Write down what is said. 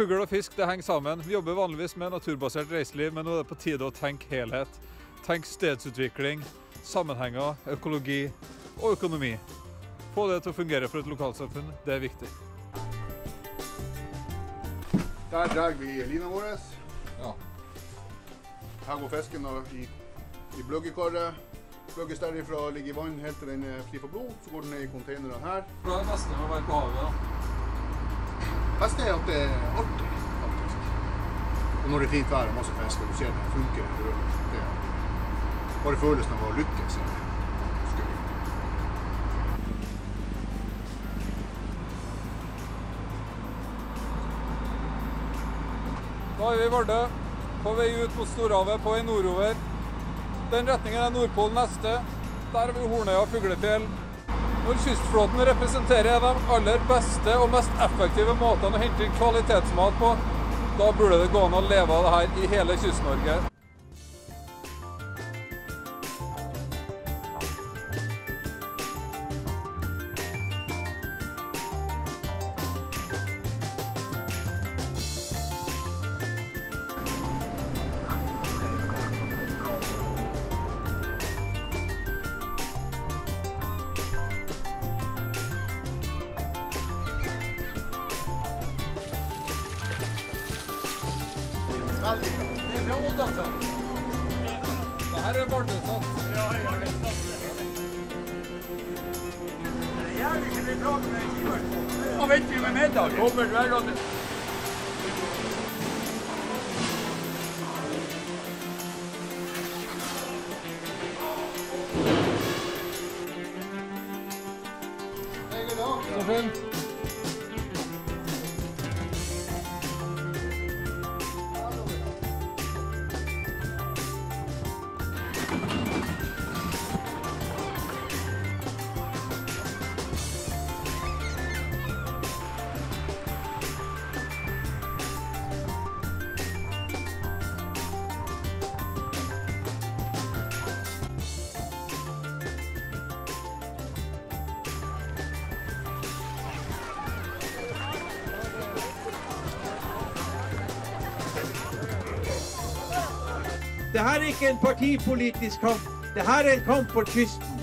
Fugl og fisk det henger sammen. Vi jobber vanligvis med naturbasert reiseliv, men nå er det på tide å tenke helhet. Tenk stedsutvikling, sammenhenger, økologi og økonomi. Få det til å fungere for et lokalsamfunn, det er viktig. Der drar vi lina vår. Ja. Her går fisken og i, i bløggekarret. Bløgges derifra, ligger i vann helt til den er fri for blod. Så går den ned i containerne her. Det er det beste med å være på havet? da? Beste er at det er artig, faktisk. Og når det er fint vær og masse fisk, og du ser det funker, det, det bare følelsen av å lykkes er skummelt. Da er vi i Vardø, på vei ut mot Storhavet, på vei nordover. Den retningen er Nordpolen neste. Der har vi Hornøya fuglefjell. Når kystflåten representerer de aller beste og mest effektive måtene å hente inn kvalitetsmat på, da burde det gå an å leve av det her i hele Kyst-Norge. Bra. Det er bra mottatt. Det her er Vardø-satt. Og venter vi med middag. Kommer vel og Så fint. Det her er ikke en partipolitisk kamp. Det her er en kamp for kysten.